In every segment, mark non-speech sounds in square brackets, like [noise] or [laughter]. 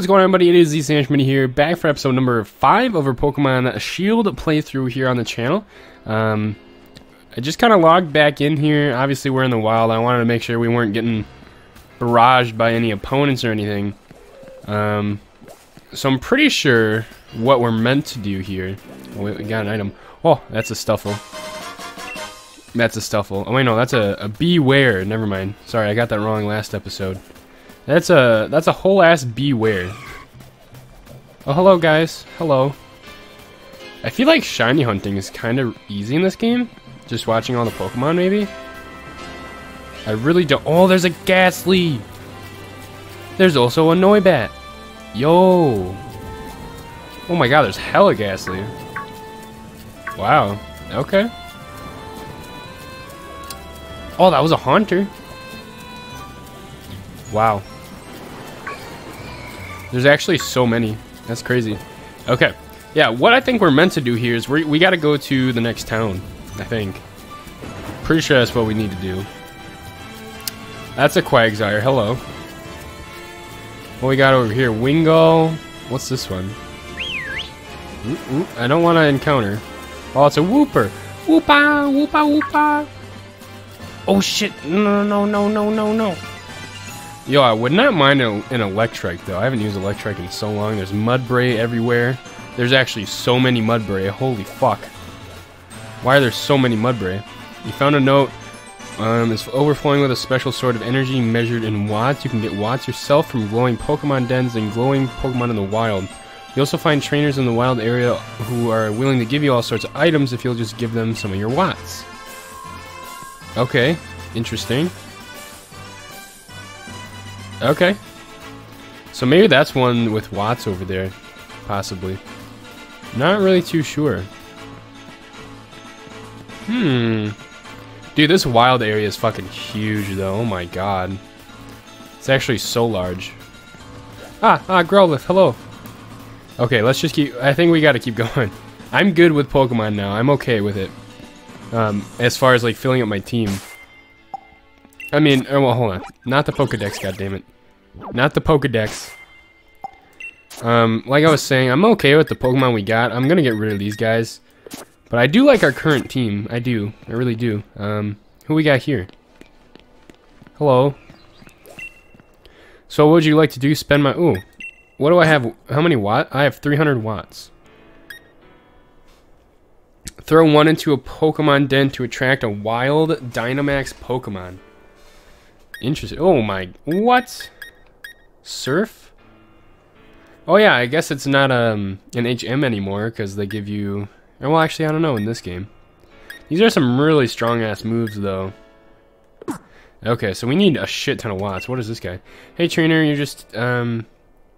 What's going on everybody? It is Sam Schmidty here, back for episode number 5 of our Pokemon Shield playthrough here on the channel. Um, I just kind of logged back in here. Obviously, we're in the wild. I wanted to make sure we weren't getting barraged by any opponents or anything. Um, so I'm pretty sure what we're meant to do here. Oh, wait, we got an item. Oh, that's a Stufful. That's a Stufful. Oh, wait, no, that's a, a Bewear. Never mind. Sorry, I got that wrong last episode. That's a that's a whole ass Bewear. Oh, hello guys. Hello. I feel like shiny hunting is kind of easy in this game. Just watching all the Pokemon, maybe. I really don't. Oh, there's a Gastly. There's also a Noibat. Yo. Oh my god, there's hella Gastly. Wow. Okay. Oh, that was a Haunter. Wow. There's actually so many. That's crazy. Okay. Yeah, what I think we're meant to do here is we we got to go to the next town, I think. Pretty sure that's what we need to do. That's a Quagsire. Hello. What we got over here? Wingull. What's this one? Oop, oop. I don't want to encounter. Oh, it's a Wooper. Whoopa, whoopa, whoopa. Oh shit. No, no, no, no, no, no. Yo, I would not mind an Electrike, though. I haven't used Electrike in so long. There's Mudbray everywhere. There's actually so many Mudbray. Holy fuck. Why are there so many Mudbray? You found a note. Um, it's overflowing with a special sort of energy measured in watts. You can get watts yourself from glowing Pokemon dens and glowing Pokemon in the wild. You also find trainers in the wild area who are willing to give you all sorts of items if you'll just give them some of your watts. Okay, interesting. Okay. So maybe that's one with Watts over there. Possibly. Not really too sure. Hmm. Dude, this wild area is fucking huge, though. Oh my god. It's actually so large. Ah, ah, Growlithe, hello. Okay, let's just keep... I think we gotta keep [laughs] going. I'm good with Pokemon now. I'm okay with it. Um, as far as, like, filling up my team. I mean, oh, well, hold on. Not the Pokedex, goddammit. Not the Pokedex. Um, like I was saying, I'm okay with the Pokemon we got. I'm gonna get rid of these guys. But I do like our current team. I do. I really do. Um, who we got here? Hello. So what would you like to do? Spend my... Ooh. What do I have? How many watt? I have 300 watts. Throw one into a Pokemon den to attract a wild Dynamax Pokemon. Interesting. Oh my... What? Surf? Oh yeah, I guess it's not um, an HM anymore because they give you... Well, actually, I don't know in this game. These are some really strong-ass moves, though. Okay, so we need a shit ton of watts. What is this guy? Hey, trainer, you're just, um...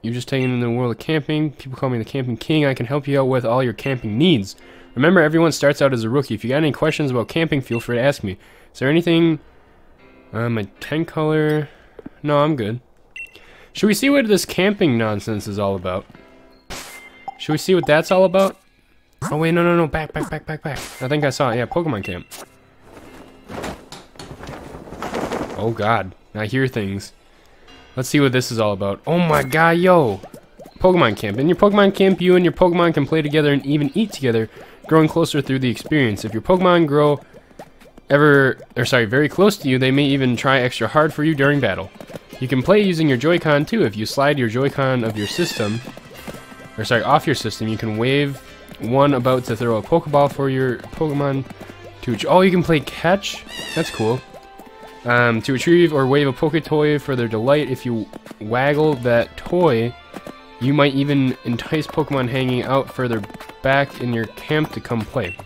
You're just taking in the world of camping. People call me the camping king. I can help you out with all your camping needs. Remember, everyone starts out as a rookie. If you got any questions about camping, feel free to ask me. Is there anything... Um, my 10 color... No, I'm good. Should we see what this camping nonsense is all about? Should we see what that's all about? Oh wait, no, no, no, back, back, back, back, back. I think I saw it, yeah, Pokemon Camp. Oh god, I hear things. Let's see what this is all about. Oh my god, yo! Pokemon Camp. In your Pokemon Camp, you and your Pokemon can play together and even eat together, growing closer through the experience. If your Pokemon grow ever, or sorry, very close to you, they may even try extra hard for you during battle. You can play using your Joy-Con too. If you slide your Joy-Con of your system, or sorry, off your system, you can wave one about to throw a Pokeball for your Pokemon to... Oh, you can play catch? That's cool. Um, to retrieve or wave a Poketoy for their delight. If you waggle that toy, you might even entice Pokemon hanging out further back in your camp to come play.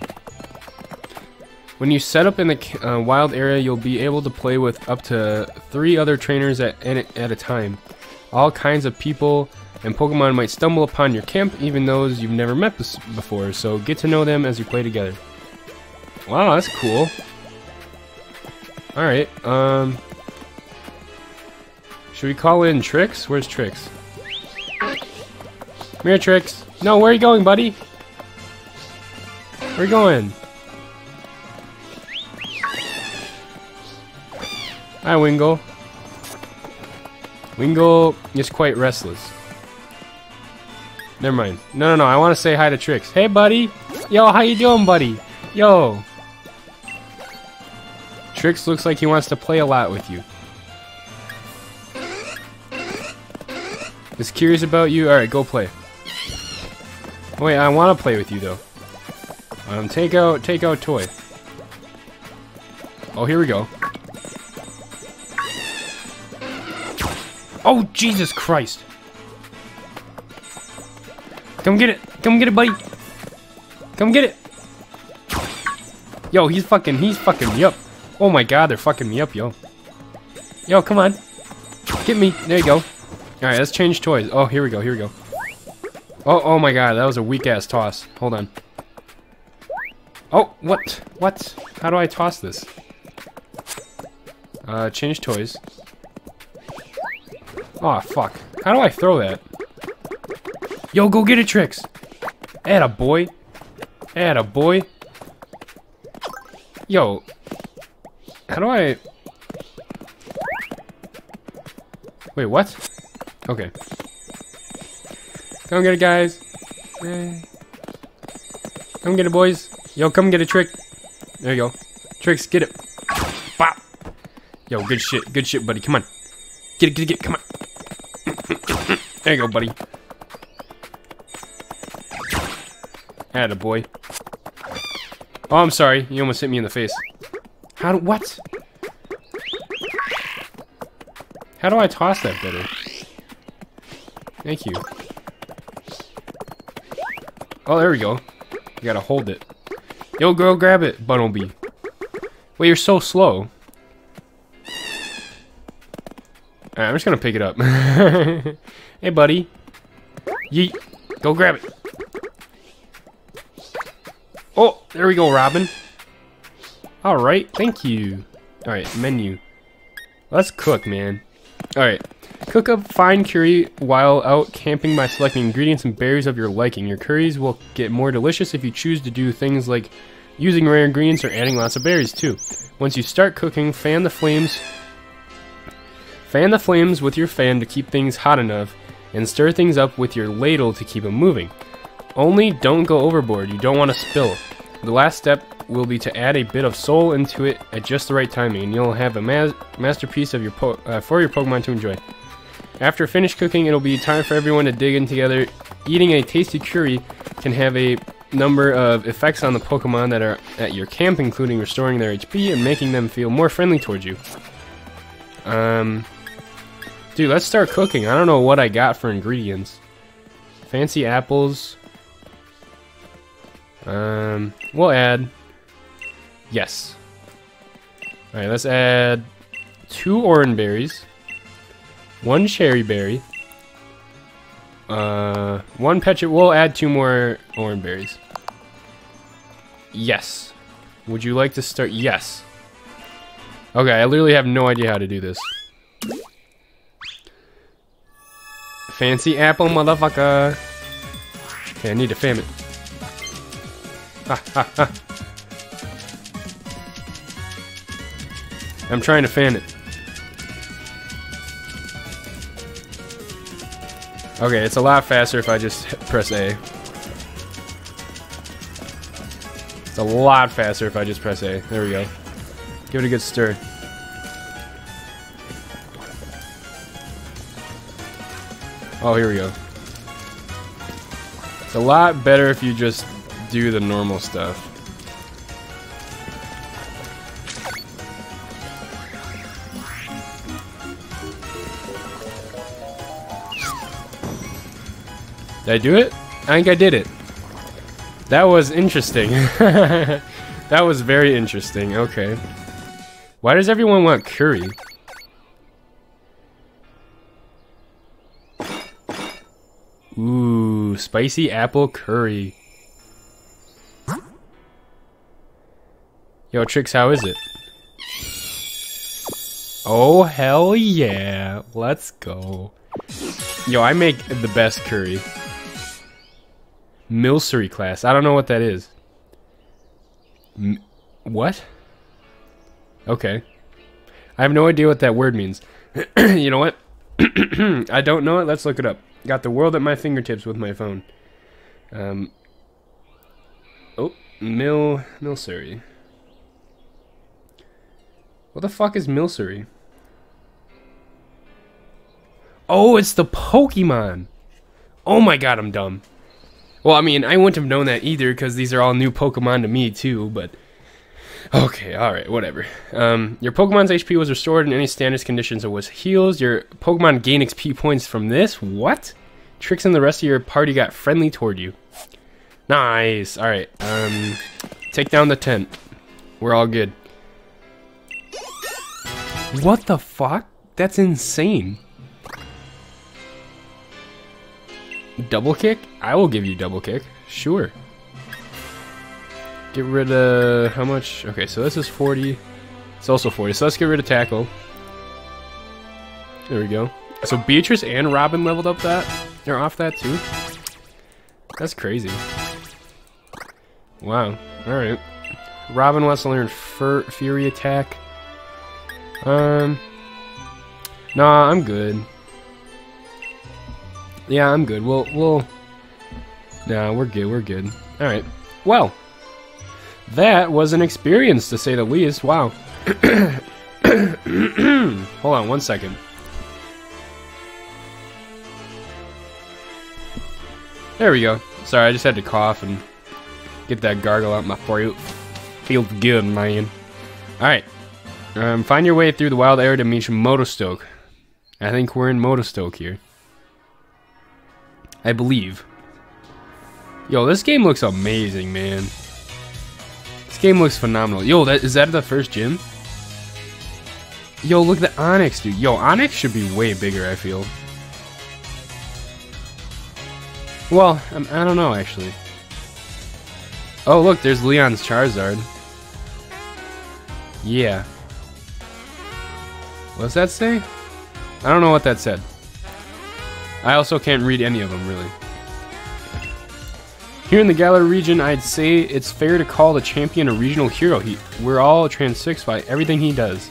When you set up in the uh, wild area, you'll be able to play with up to three other trainers at, at a time. All kinds of people and Pokemon might stumble upon your camp, even those you've never met before, so get to know them as you play together. Wow, that's cool. Alright, um... Should we call in Tricks? Where's Tricks? Here, Tricks. No, where are you going, buddy? Where are you going? Hi, Wingull. Wingull is quite restless. Never mind. No, no, no. I want to say hi to Trix. Hey, buddy. Yo, how you doing, buddy? Yo. Trix looks like he wants to play a lot with you. Is curious about you? Alright, go play. Wait, I want to play with you, though. Um, take out, take out toy. Oh, here we go. Oh, Jesus Christ. Come get it. Come get it, buddy. Come get it. Yo, he's fucking, he's fucking me up. Oh my god, they're fucking me up, yo. Yo, come on. Get me. There you go. Alright, let's change toys. Oh, here we go, here we go. Oh, oh my god, that was a weak-ass toss. Hold on. Oh, what? What? How do I toss this? Uh, change toys. Oh fuck. How do I throw that? Yo, go get it, Trix! Add a boy. Add a boy. Yo. How do I... Wait, what? Okay. Come get it, guys. Come get it, boys. Yo, come get a trick. There you go. Tricks, get it. Bop. Yo, good shit. Good shit, buddy. Come on. Get it, get it, get it. Come on. There you go, buddy. Atta boy. Oh, I'm sorry. You almost hit me in the face. How do- what? How do I toss that better? Thank you. Oh, there we go. You gotta hold it. Yo, girl, grab it, Bumblebee. Wait, you're so slow. I'm just gonna pick it up. [laughs] hey, buddy. Yeet. Go grab it. Oh, there we go, Robin. Alright, thank you. Alright, menu. Let's cook, man. Alright. Cook up fine curry while out camping by selecting ingredients and berries of your liking. Your curries will get more delicious if you choose to do things like using rare ingredients or adding lots of berries too. Once you start cooking, fan the flames Fan the flames with your fan to keep things hot enough and stir things up with your ladle to keep them moving. Only don't go overboard, you don't want to spill. The last step will be to add a bit of soul into it at just the right timing, and you'll have a ma masterpiece of your uh, for your Pokemon to enjoy. After finished cooking, it'll be time for everyone to dig in together. Eating a tasty curry can have a number of effects on the Pokemon that are at your camp, including restoring their HP and making them feel more friendly towards you. Um, dude, let's start cooking. I don't know what I got for ingredients. Fancy apples. Um, we'll add. Yes. All right, let's add two orange berries, one cherry berry, uh, one Pecha. We'll add two more orange berries. Yes. Would you like to start? Yes. Okay, I literally have no idea how to do this. Fancy apple, motherfucker. Okay, I need to fam it. Ha ha ha. I'm trying to fan it. Okay, it's a lot faster if I just press A. It's a lot faster if I just press A. There we go. Give it a good stir. Oh, here we go. It's a lot better if you just do the normal stuff. Did I do it? I think I did it. That was interesting. [laughs] that was very interesting. Okay. Why does everyone want curry? Spicy apple curry. Yo, Trix, how is it? Oh, hell yeah. Let's go. Yo, I make the best curry. Milcery class. I don't know what that is. M what? Okay. I have no idea what that word means. [clears throat] you know what? [clears throat] I don't know it. Let's look it up. Got the world at my fingertips with my phone. Um. Oh, Mil Milcery. What the fuck is Milcery? Oh, it's the Pokemon. Oh my god, I'm dumb. Well, I mean, I wouldn't have known that either because these are all new Pokemon to me too, but okay, all right, whatever. Um, your Pokemon's HP was restored in any standard conditions and was healed. Your Pokemon gain XP points from this. What? Tricks and the rest of your party got friendly toward you. Nice. All right. Um, take down the tent. We're all good. What the fuck? That's insane. Double kick? I will give you double kick. Sure. Get rid of... How much? Okay, so this is 40. It's also 40. So let's get rid of tackle. There we go. So Beatrice and Robin leveled up that? They're off that too? That's crazy. Wow. Alright. Robin wants to learn Fur Fury Attack. Um... Nah, I'm good. Yeah, I'm good. We'll, we'll... Nah, we're good, we're good. Alright. Well, that was an experience, to say the least. Wow. [coughs] Hold on one second. There we go. Sorry, I just had to cough and get that gargle out my throat. Feels good, man. Alright. Um, find your way through the wild area to meet Motostoke. I think we're in Motostoke here. I believe. Yo, this game looks amazing, man. This game looks phenomenal. Yo, that is that the first gym? Yo, look at the Onix, dude. Yo, Onix should be way bigger, I feel. Well, um, I don't know, actually. Oh, look, there's Leon's Charizard. Yeah. What's that say? I don't know what that said. I also can't read any of them, really. Here in the Galar region, I'd say it's fair to call the champion a regional hero. He, we're all transfixed by everything he does.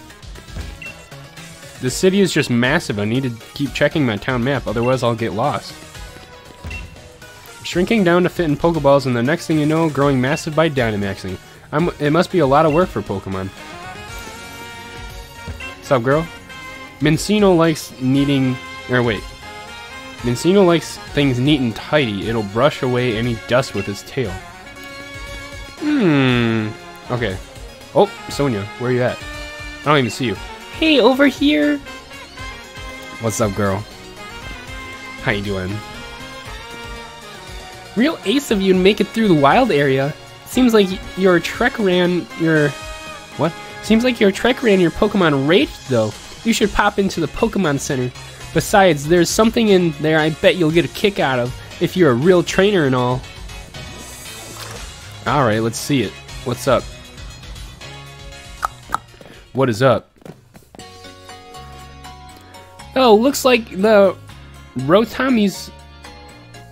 The city is just massive. I need to keep checking my town map, otherwise I'll get lost. Shrinking down to fit in Pokeballs, and the next thing you know, growing massive by Dynamaxing. I'm, it must be a lot of work for Pokemon. What's up, girl? Minccino likes needing... Or wait, Minccino likes things neat and tidy. It'll brush away any dust with its tail. Hmm. Okay. Oh, Sonia, where are you at? I don't even see you. Hey, over here. What's up, girl? How you doing? Real ace of you to make it through the wild area. Seems like your trek ran your... What? Seems like your trek ran your Pokemon raged, though. You should pop into the Pokemon Center. Besides, there's something in there I bet you'll get a kick out of if you're a real trainer and all. Alright, let's see it. What's up? What is up? Oh, looks like the Rotomi's...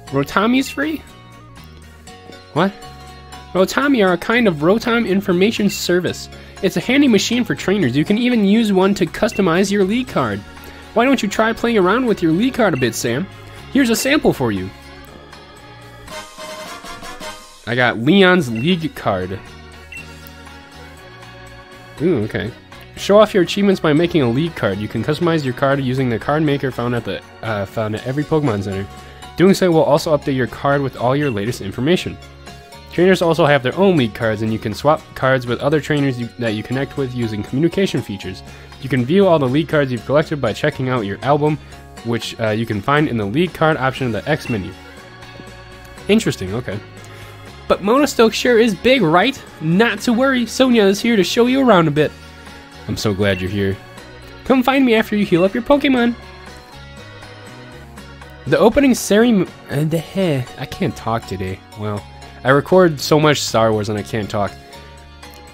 Rotomi's free? What? Rotami are a kind of Rotom information service. It's a handy machine for trainers. You can even use one to customize your league card. Why don't you try playing around with your league card a bit, Sam? Here's a sample for you. I got Leon's league card. Ooh, okay. Show off your achievements by making a league card. You can customize your card using the card maker found at the uh, found at every Pokemon Center. Doing so will also update your card with all your latest information. Trainers also have their own league cards, and you can swap cards with other trainers you, that you connect with using communication features. You can view all the league cards you've collected by checking out your album, which uh, you can find in the league card option of the X menu. Interesting, okay. But Motostoke sure is big, right? Not to worry, Sonia is here to show you around a bit. I'm so glad you're here. Come find me after you heal up your Pokemon. The opening ceremony... Uh, the heh, I can't talk today. Well, I record so much Star Wars and I can't talk.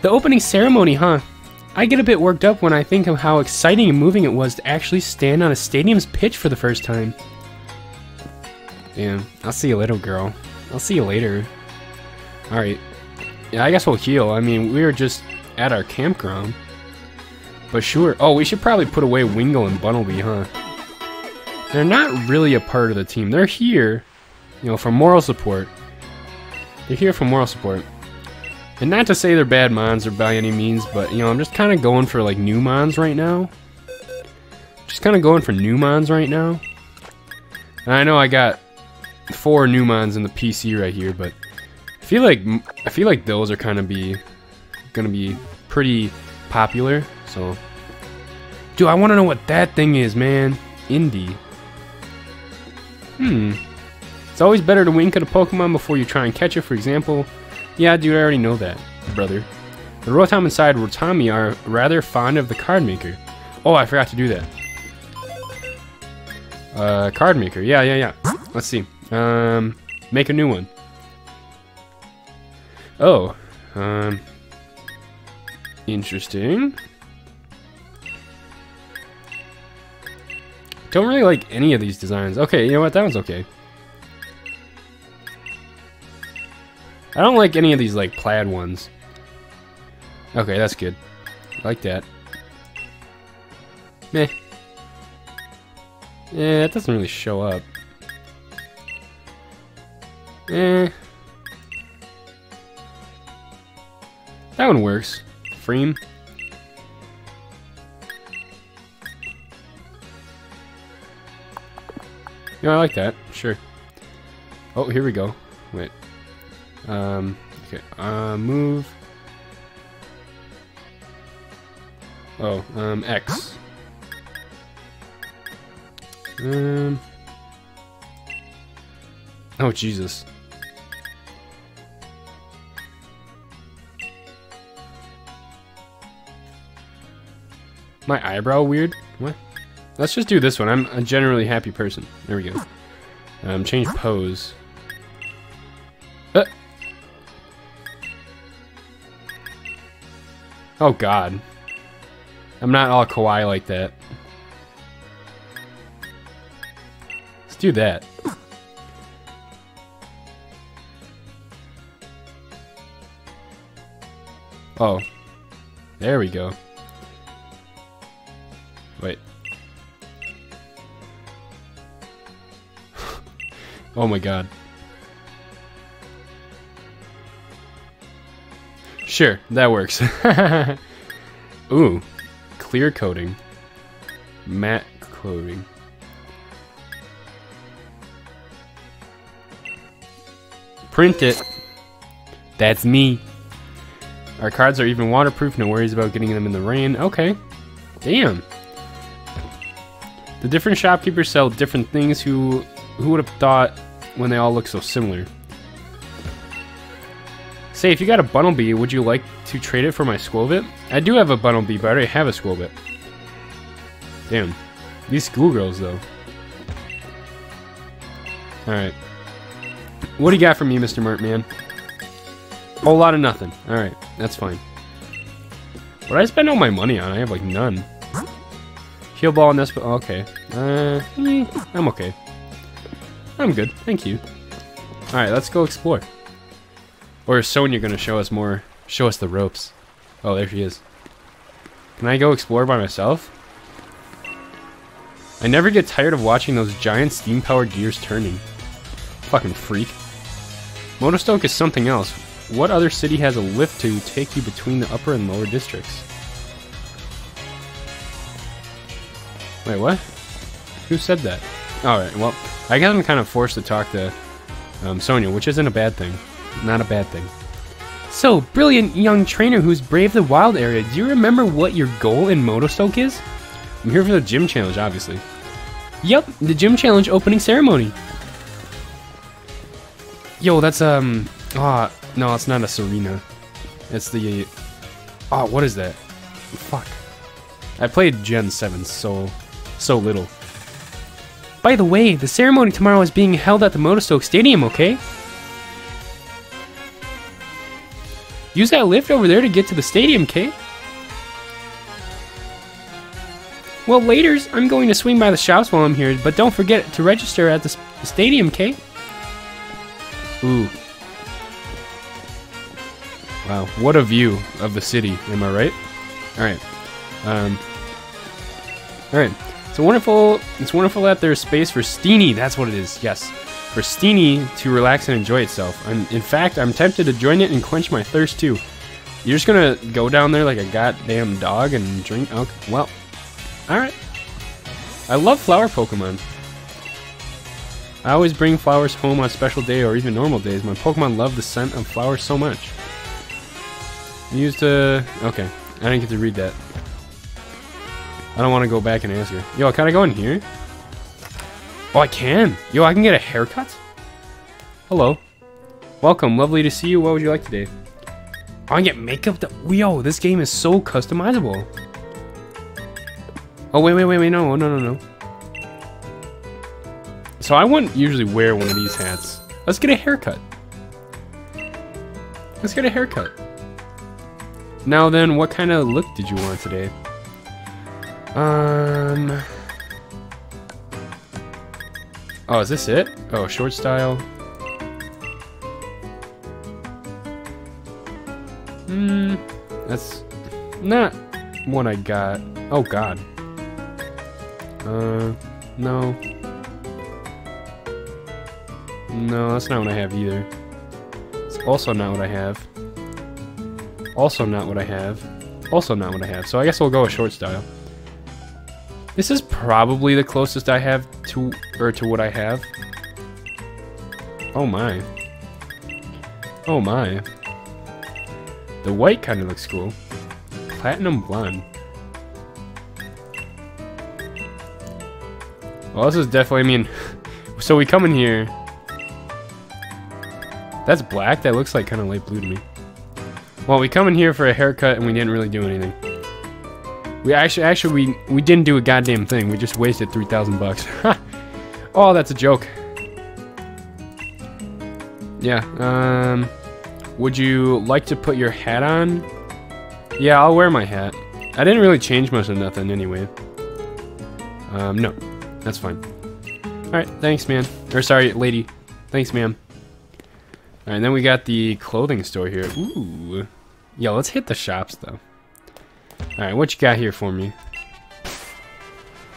The opening ceremony, huh? I get a bit worked up when I think of how exciting and moving it was to actually stand on a stadium's pitch for the first time. Damn, I'll see you later, girl. I'll see you later. Alright. Yeah, I guess we'll heal. I mean, we were just at our campground. But sure. Oh, we should probably put away Wingull and Bunnelby, huh? they're not really a part of the team. They're here, you know, for moral support. They're here for moral support. And not to say they're bad mons or by any means, but, you know, I'm just kind of going for, like, new mons right now. Just kind of going for new mons right now. And I know I got four new mons in the PC right here, but I feel like I feel like those are kind of be gonna be pretty popular. So, dude, I want to know what that thing is, man. Indie. Hmm. It's always better to wink at a Pokemon before you try and catch it, for example. Yeah, dude, I already know that, brother. The Rotom inside Rotomi are rather fond of the card maker. Oh, I forgot to do that. Uh, card maker. Yeah, yeah, yeah. Let's see. Um, make a new one. Oh, um, interesting. Don't really like any of these designs. Okay, you know what? That one's okay. I don't like any of these, like, plaid ones. Okay, that's good. I like that. Meh. Yeah, it doesn't really show up. Eh. That one works. Frame. Yeah, I like that. Sure. Oh, here we go. Wait. Um, okay. Uh, move. Oh, um, X. Um. Oh, Jesus. My eyebrow weird? What? Let's just do this one. I'm a generally happy person. There we go. Um, change pose. Oh god. I'm not all kawaii like that. Let's do that. Oh. There we go. Wait. [laughs] oh my god. Sure, that works. [laughs] Ooh. Clear coating. Matte coating. Print it. That's me. Our cards are even waterproof, no worries about getting them in the rain. Okay. Damn. The different shopkeepers sell different things. Who who would have thought when they all look so similar? Say, if you got a Bunnelby, would you like to trade it for my Skwovet? I do have a Bunnelby, but I already have a Skwovet. Damn. These schoolgirls, though. Alright. What do you got for me, Mr. Mert Man? Whole lot of nothing. Alright, that's fine. What I spend all my money on? I have like none. Heal ball and this, but okay. Uh, eh, I'm okay. I'm good, thank you. Alright, let's go explore. Or is Sonia gonna show us more, show us the ropes? Oh, there she is. Can I go explore by myself? I never get tired of watching those giant steam-powered gears turning. Fucking freak. Motostoke is something else. What other city has a lift to take you between the upper and lower districts? Wait, what? Who said that? Alright, well, I guess I'm kind of forced to talk to um, which isn't a bad thing. Not a bad thing. So, brilliant young trainer who's braved the wild area, do you remember what your goal in Motostoke is? I'm here for the gym challenge, obviously. Yep, the gym challenge opening ceremony. Yo, that's, um... Ah, oh, no, it's not a Serena. It's the... Oh, what is that? Fuck. I played Gen 7 so... so little. By the way, the ceremony tomorrow is being held at the Motostoke Stadium, okay? Use that lift over there to get to the stadium, Kay. Well, laters, I'm going to swing by the shops while I'm here, but don't forget to register at the stadium, Kay. Ooh. Wow, what a view of the city, am I right? Alright. Um, Alright, It's wonderful. It's wonderful that there's space for Steenee. That's what it is. Yes, for Steenee to relax and enjoy itself. And in fact, I'm tempted to join it and quench my thirst too. You're just gonna go down there like a goddamn dog and drink? Okay, well, all right. I love flower Pokemon. I always bring flowers home on special day or even normal days. My Pokemon love the scent of flowers so much. Used to... Okay, I didn't get to read that. I don't want to go back and ask her. Yo, can I go in here? Oh, I can! Yo, I can get a haircut? Hello. Welcome, lovely to see you. What would you like today? I can get makeup. Yo, this game is so customizable. Oh, wait, wait, wait, wait, no, no, no, no. So I wouldn't usually wear one of these hats. Let's get a haircut. Let's get a haircut. Now then, what kind of look did you want today? Um... Oh, is this it? Oh, short style. Hmm, that's not what I got. Oh god. Uh, no. No, that's not what I have either. It's also not what I have. Also not what I have. Also not what I have. So I guess we'll go with short style. This is probably the closest I have to, or to what I have. Oh my. Oh my. The white kind of looks cool. Platinum blonde. Well, this is definitely, I mean, [laughs] so we come in here. That's black? That looks like kind of light blue to me. Well, we come in here for a haircut and we didn't really do anything. We actually, actually, we, we didn't do a goddamn thing. We just wasted 3,000 bucks. [laughs] oh, that's a joke. Yeah, um, would you like to put your hat on? Yeah, I'll wear my hat. I didn't really change much of nothing anyway. Um, no. That's fine. Alright, thanks, man. Or, sorry, lady. Thanks, ma'am. Alright, then we got the clothing store here. Ooh. Yo, let's hit the shops, though. Alright, what you got here for me?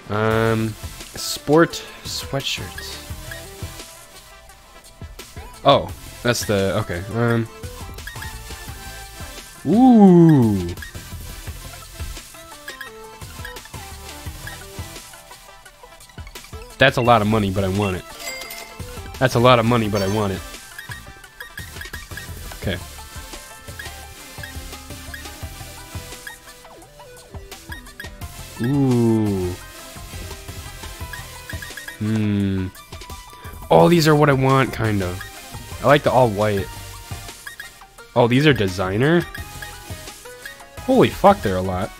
Um, sport sweatshirts. Oh, that's the, okay. Um, ooh. That's a lot of money, but I want it. That's a lot of money, but I want it. Okay. Ooh. Hmm. Oh, these are what I want, kind of. I like the all white. Oh, these are designer? Holy fuck, they're a lot.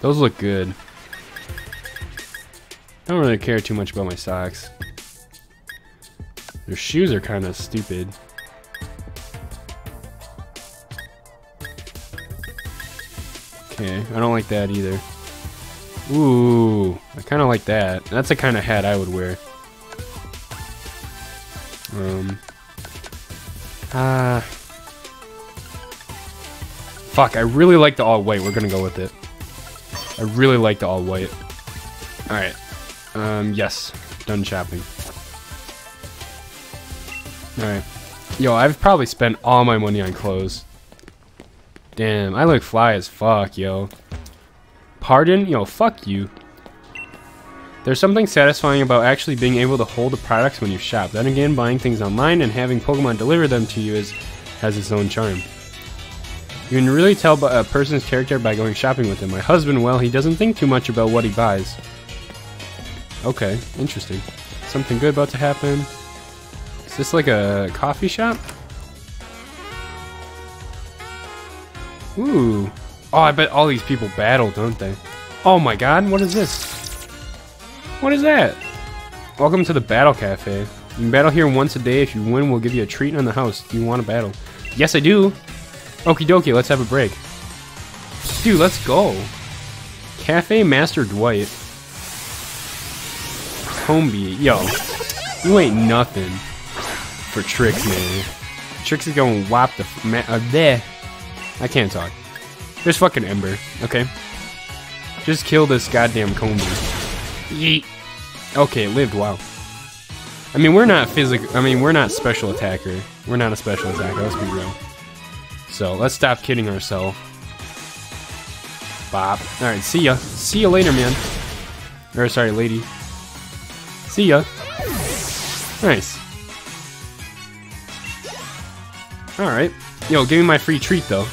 Those look good. I don't really care too much about my socks. Their shoes are kind of stupid. Okay, I don't like that either. Ooh, I kind of like that. That's the kind of hat I would wear. Um. Ah. Uh, fuck, I really like the all white. We're gonna go with it. I really like the all white. Alright. Um, yes. Done shopping. Alright. Yo, I've probably spent all my money on clothes. Damn, I look fly as fuck, yo. Pardon? Yo, fuck you. There's something satisfying about actually being able to hold the products when you shop. Then again, buying things online and having Pokemon deliver them to you is has its own charm. You can really tell a person's character by going shopping with them. My husband, well, he doesn't think too much about what he buys. Okay, interesting. Something good about to happen. Is this like a coffee shop? Ooh. Oh, I bet all these people battle, don't they? Oh my god, what is this? What is that? Welcome to the Battle Cafe. You can battle here once a day. If you win, we'll give you a treat on the house. Do you want to battle? Yes, I do. Okie dokie, let's have a break. Dude, let's go. Cafe Master Dwight. Combee. Yo, you ain't nothing for Tricks, man. Tricks is going whop the... Ma uh, there. I can't talk. There's fucking Ember, okay? Just kill this goddamn Combee. Yeet. Okay, it lived, wow. I mean, we're not physical, I mean, we're not special attacker. We're not a special attacker, let's be real. So, let's stop kidding ourselves. Bob. Alright, see ya. See ya later, man. Or, sorry, lady. See ya. Nice. Alright. Yo, give me my free treat, though.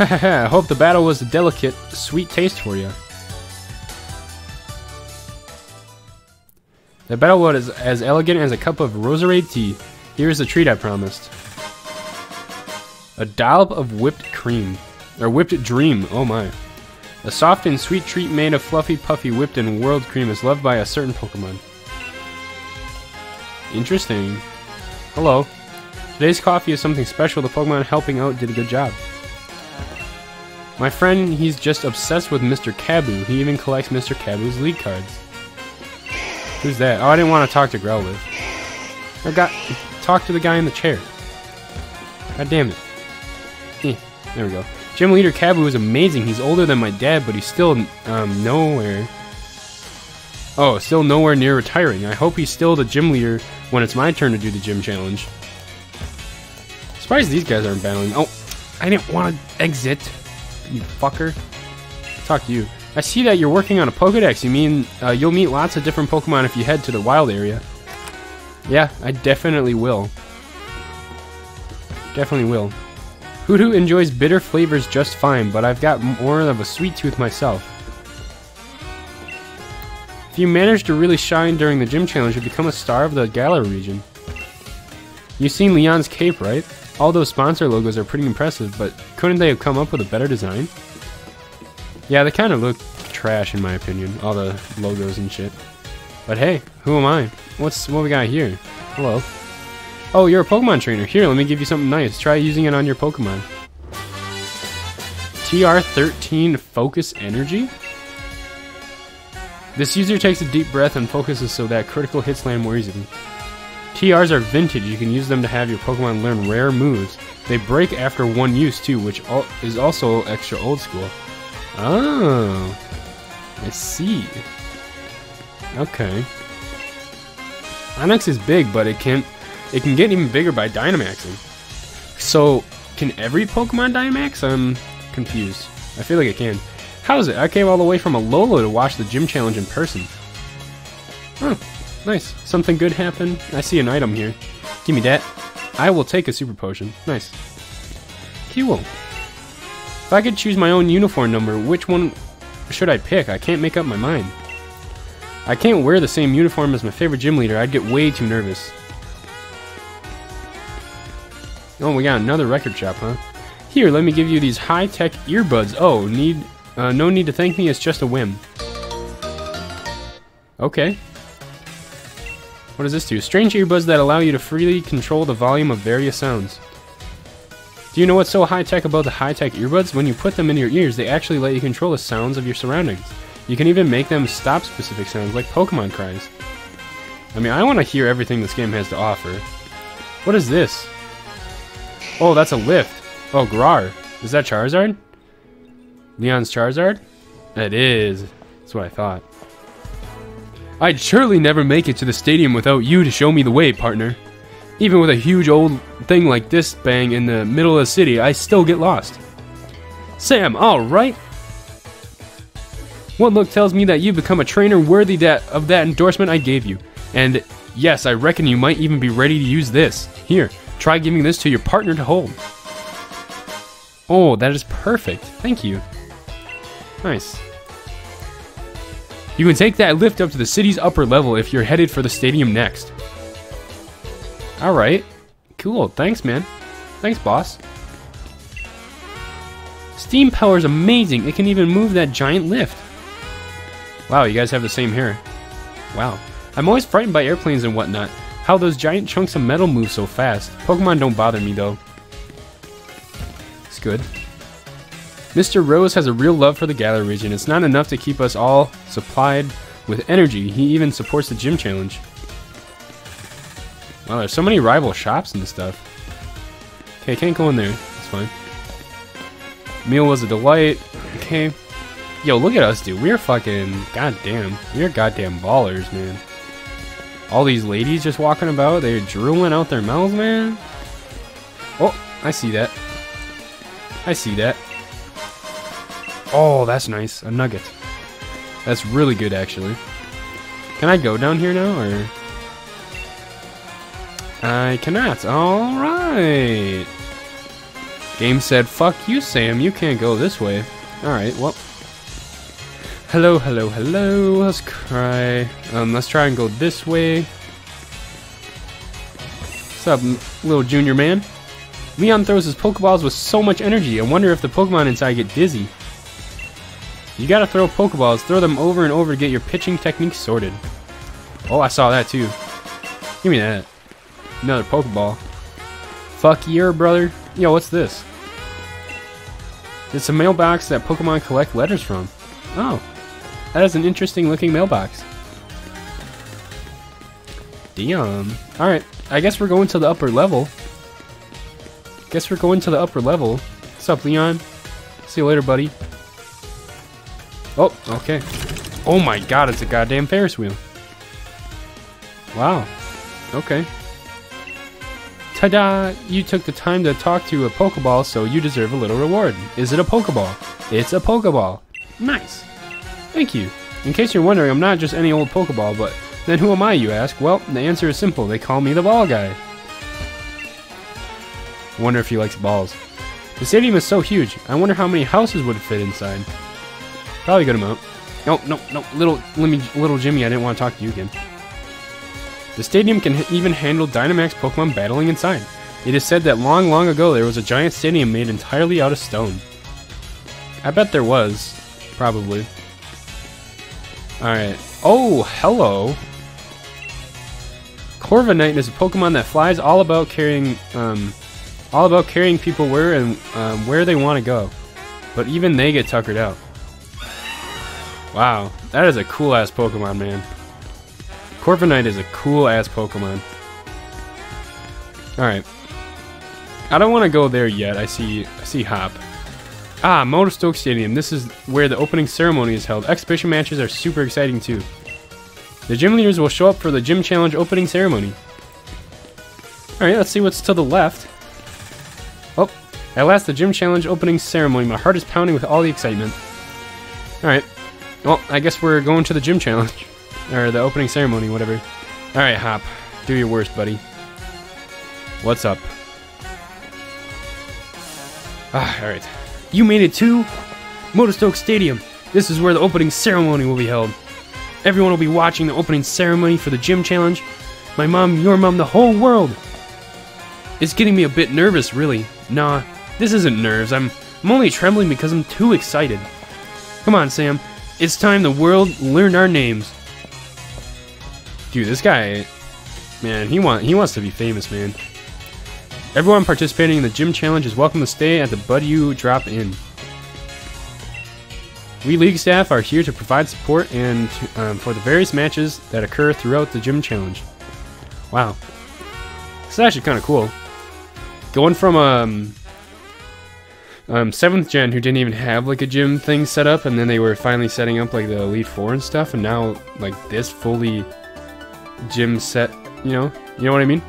I [laughs] hope the battle was a delicate, sweet taste for you. The battle was as elegant as a cup of roserade tea. Here's the treat I promised. A dollop of whipped cream. Or whipped dream, oh my. A soft and sweet treat made of fluffy, puffy, whipped, and whirled cream is loved by a certain Pokemon. Interesting. Hello. Today's coffee is something special. The Pokemon helping out did a good job. My friend, he's just obsessed with Mr. Kabu. He even collects Mr. Kabu's lead cards. Who's that? Oh, I didn't want to talk to Growlithe. I got... Talk to the guy in the chair. God damn it. Eh, there we go. Gym Leader Kabbu is amazing. He's older than my dad, but he's still um, nowhere... Oh, still nowhere near retiring. I hope he's still the gym leader when it's my turn to do the gym challenge. Surprised these guys aren't battling. Oh, I didn't want to exit you fucker. Talk to you. I see that you're working on a Pokedex. You mean uh, you'll meet lots of different Pokemon if you head to the wild area? Yeah, I definitely will. Definitely will. Hoothoot enjoys bitter flavors just fine, but I've got more of a sweet tooth myself. If you manage to really shine during the gym challenge, you become a star of the Galar region. You've seen Leon's cape, right? All those sponsor logos are pretty impressive, but couldn't they have come up with a better design? Yeah, they kind of look trash in my opinion, all the logos and shit. But hey, who am I? What's what we got here? Hello. Oh, you're a Pokemon trainer. Here, let me give you something nice. Try using it on your Pokemon. TR13 Focus Energy? This user takes a deep breath and focuses so that critical hits land more easily. TRs are vintage. You can use them to have your Pokemon learn rare moves. They break after one use too, which is also extra old school. Oh, I see. Okay. Onix is big, but it can it can get even bigger by Dynamaxing. So, can every Pokemon Dynamax? I'm confused. I feel like it can. How is it? I came all the way from Alola to watch the gym challenge in person. Oh, Nice. Something good happened. I see an item here. Give me that. I will take a super potion. Nice. Cool. If I could choose my own uniform number, which one should I pick? I can't make up my mind. I can't wear the same uniform as my favorite gym leader. I'd get way too nervous. Oh, we got another record shop, huh? Here, let me give you these high-tech earbuds. Oh, need uh, no need to thank me. It's just a whim. Okay. What does this do? Strange earbuds that allow you to freely control the volume of various sounds. Do you know what's so high-tech about the high-tech earbuds? When you put them in your ears, they actually let you control the sounds of your surroundings. You can even make them stop specific sounds, like Pokemon cries. I mean, I want to hear everything this game has to offer. What is this? Oh, that's a lift. Oh, Grar. Is that Charizard? Leon's Charizard? It is. That's what I thought. I'd surely never make it to the stadium without you to show me the way, partner. Even with a huge old thing like this bang in the middle of the city, I still get lost. Sam, alright? One look tells me that you've become a trainer worthy that of that endorsement I gave you. And yes, I reckon you might even be ready to use this. Here, try giving this to your partner to hold. Oh, that is perfect. Thank you. Nice. You can take that lift up to the city's upper level if you're headed for the stadium next. Alright. Cool. Thanks, man. Thanks, boss. Steam power is amazing. It can even move that giant lift. Wow, you guys have the same hair. Wow. I'm always frightened by airplanes and whatnot. How those giant chunks of metal move so fast. Pokemon don't bother me, though. It's good. Mr. Rose has a real love for the Galar region. It's not enough to keep us all supplied with energy. He even supports the gym challenge. Wow, there's so many rival shops and stuff. Okay, can't go in there. That's fine. Meal was a delight. Okay. Yo, look at us, dude. We're fucking goddamn. We're goddamn ballers, man. All these ladies just walking about, they're drooling out their mouths, man. Oh, I see that. I see that. Oh, that's nice. A nugget. That's really good, actually. Can I go down here now, or...? I cannot. Alright. Game said, fuck you, Sam. You can't go this way. Alright, well. Hello, hello, hello. Let's try. Um, let's try and go this way. What's up, little junior man? Leon throws his Pokeballs with so much energy. I wonder if the Pokemon inside get dizzy. You gotta throw Pokeballs. Throw them over and over to get your pitching technique sorted. Oh, I saw that too. Give me that. Another Pokeball. Fuck your brother. Yo, what's this? It's a mailbox that Pokemon collect letters from. Oh, that is an interesting looking mailbox. Damn. Alright, I guess we're going to the upper level. Guess we're going to the upper level. What's up, Leon? See you later, buddy. Oh, okay. Oh my god, it's a goddamn Ferris wheel. Wow. Okay. Ta-da! You took the time to talk to a Pokeball, so you deserve a little reward. Is it a Pokeball? It's a Pokeball. Nice. Thank you. In case you're wondering, I'm not just any old Pokeball, but then who am I, you ask? Well, the answer is simple. They call me the Ball Guy. Wonder if he likes balls. The stadium is so huge. I wonder how many houses would fit inside. Probably good amount. No, no, no, little, little Jimmy, I didn't want to talk to you again. The stadium can even handle Dynamax Pokemon battling inside. It is said that long, long ago there was a giant stadium made entirely out of stone. I bet there was. Probably. Alright. Oh, hello. Corviknight is a Pokemon that flies all about carrying, um, all about carrying people where and um, where they want to go. But even they get tuckered out. Wow, that is a cool ass Pokemon, man. Corviknight is a cool ass Pokemon. Alright. I don't want to go there yet. I see I see Hop. Ah, Motostoke Stadium. This is where the opening ceremony is held. Exhibition matches are super exciting too. The gym leaders will show up for the gym challenge opening ceremony. Alright, let's see what's to the left. Oh, at last the gym challenge opening ceremony. My heart is pounding with all the excitement. Alright. Well, I guess we're going to the gym challenge. [laughs] Or the opening ceremony, whatever. Alright, Hop. Do your worst, buddy. What's up? Ah, alright. You made it to Motostoke Stadium. This is where the opening ceremony will be held. Everyone will be watching the opening ceremony for the gym challenge. My mom, your mom, the whole world. It's getting me a bit nervous, really. Nah, this isn't nerves. I'm, I'm only trembling because I'm too excited. Come on, Sam. It's time the world learned our names. Dude, this guy, man, he want he wants to be famous, man. Everyone participating in the gym challenge is welcome to stay at the Budew Drop Inn. We league staff are here to provide support and um, for the various matches that occur throughout the gym challenge. Wow, this is actually kind of cool. Going from um, um, seventh gen who didn't even have like a gym thing set up, and then they were finally setting up like the Elite Four and stuff, and now like this fully gym set, you know? You know what I mean?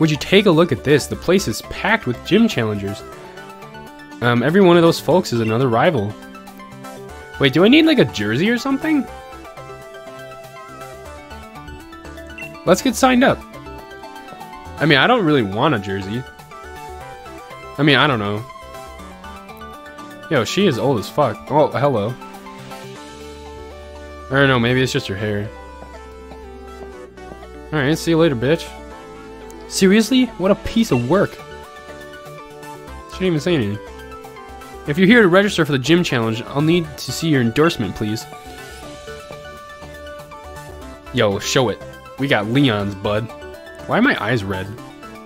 Would you take a look at this? The place is packed with gym challengers. Um, every one of those folks is another rival. Wait, do I need like a jersey or something? Let's get signed up. I mean, I don't really want a jersey. I mean, I don't know. Yo, she is old as fuck. Oh, hello. Or no, maybe it's just her hair. Alright, see you later, bitch. Seriously? What a piece of work. She didn't even say anything. If you're here to register for the gym challenge, I'll need to see your endorsement, please. Yo, show it. We got Leon's, bud. Why are my eyes red?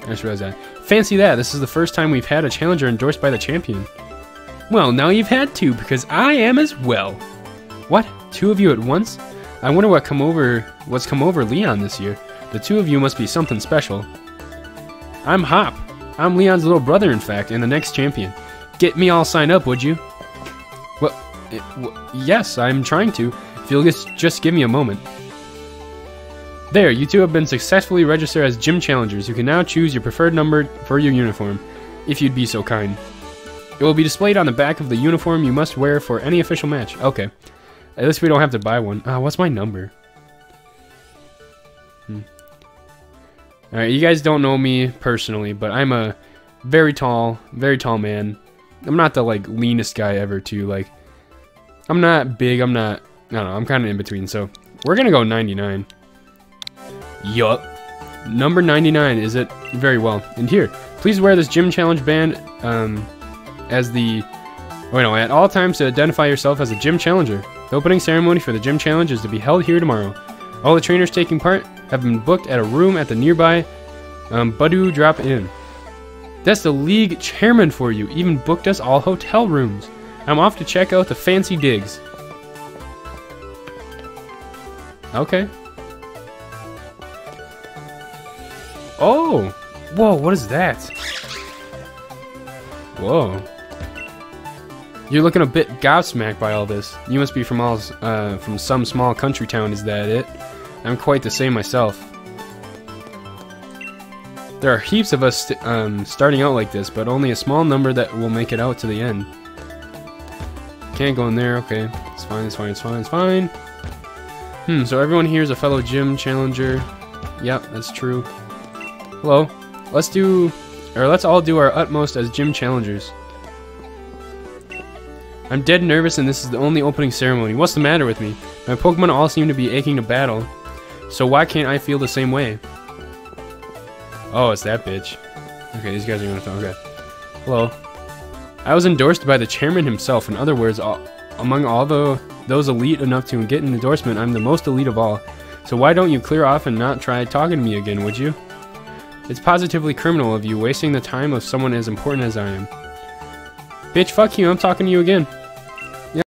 I just realized that. Fancy that, this is the first time we've had a challenger endorsed by the champion. Well, now you've had two, because I am as well. What? Two of you at once? I wonder what come over what's come over Leon this year. The two of you must be something special. I'm Hop. I'm Leon's little brother, in fact, and the next champion. get me all signed up, would you? Well, eh, w yes, I'm trying to. If you'll just, just give me a moment. There, you two have been successfully registered as gym challengers. You can now choose your preferred number for your uniform, if you'd be so kind. It will be displayed on the back of the uniform you must wear for any official match. Okay. At least we don't have to buy one. Uh, what's my number? Hmm. Alright, you guys don't know me personally, but I'm a very tall, very tall man. I'm not the, like, leanest guy ever, too. Like, I'm not big, I'm not... I don't know, I'm kind of in between, so... We're gonna go 99. Yup. Number 99 is it very well. And here, please wear this gym challenge band um, as the... Oh, no, at all times to identify yourself as a gym challenger. The opening ceremony for the gym challenge is to be held here tomorrow. All the trainers taking part have been booked at a room at the nearby um, Budew Drop Inn. That's the league chairman for you, even booked us all hotel rooms. I'm off to check out the fancy digs. Okay. Oh! Whoa, what is that? Whoa. You're looking a bit gobsmacked by all this. You must be from all, uh, from some small country town, is that it? I'm quite the same myself. There are heaps of us st um, starting out like this, but only a small number that will make it out to the end. Can't go in there, okay. It's fine, it's fine, it's fine, it's fine. Hmm, so everyone here is a fellow gym challenger. Yep, that's true. Hello. Let's do, or let's all do our utmost as gym challengers. I'm dead nervous and this is the only opening ceremony. What's the matter with me? My Pokemon all seem to be aching to battle. So why can't I feel the same way? Oh, it's that bitch. Okay, these guys are gonna talk. Okay. Hello. I was endorsed by the chairman himself. In other words, all, among all the those elite enough to get an endorsement, I'm the most elite of all. So why don't you clear off and not try talking to me again, would you? It's positively criminal of you wasting the time of someone as important as I am. Bitch, fuck you, I'm talking to you again.